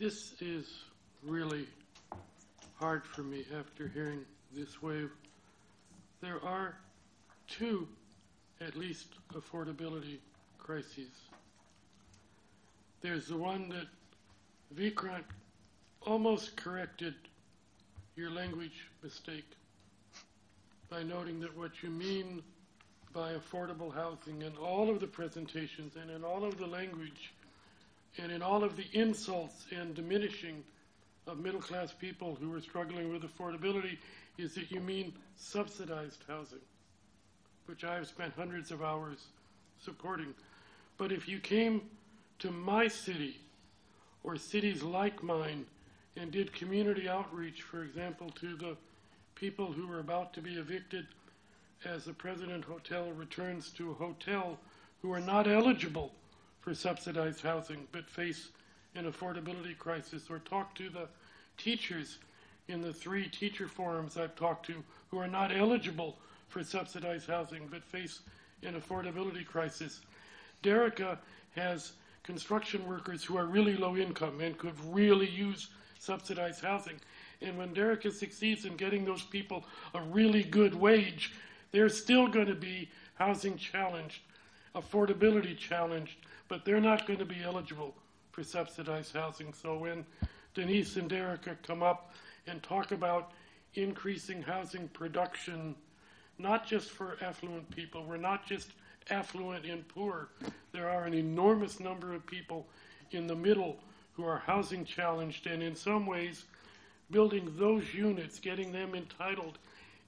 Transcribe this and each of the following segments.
This is really hard for me after hearing this wave. There are two, at least, affordability crises. There's the one that Vikrant almost corrected your language mistake by noting that what you mean by affordable housing in all of the presentations and in all of the language and in all of the insults and diminishing of middle class people who are struggling with affordability is that you mean subsidized housing, which I've spent hundreds of hours supporting. But if you came to my city or cities like mine and did community outreach, for example, to the people who are about to be evicted as the President Hotel returns to a hotel who are not eligible for subsidized housing but face an affordability crisis, or talk to the teachers in the three teacher forums I've talked to who are not eligible for subsidized housing but face an affordability crisis. Derecka has construction workers who are really low income and could really use subsidized housing. And when Derecka succeeds in getting those people a really good wage, they're still going to be housing challenged, affordability challenged, but they're not going to be eligible for subsidized housing. So when Denise and Derecka come up and talk about increasing housing production, not just for affluent people, we're not just affluent and poor. There are an enormous number of people in the middle who are housing challenged, and in some ways, building those units, getting them entitled,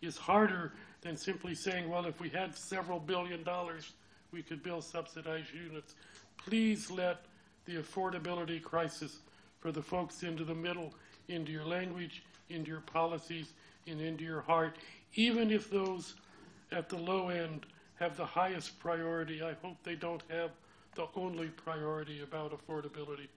is harder than simply saying, well, if we had several billion dollars, we could build subsidized units. Please let the affordability crisis for the folks into the middle into your language, into your policies, and into your heart, even if those at the low end have the highest priority. I hope they don't have the only priority about affordability.